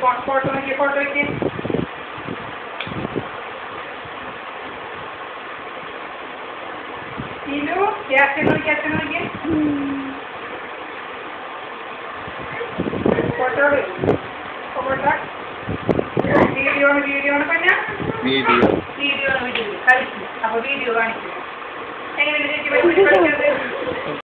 photo നോക്കിയ photo നോക്കിയ ഇരു caption നോക്കി caption നോക്കിയ ഫോട്ടോ ഫോട്ടോ വീഡിയോ ആണ് വീഡിയോ ആണ് പറഞ്ഞ വീഡിയോ വീഡിയോ ആണ് വീഡിയോ കളിക്കും അപ്പൊ വീഡിയോ കാണിക്കും എങ്ങനെയുണ്ട് ചേച്ചി പഠിച്ചത്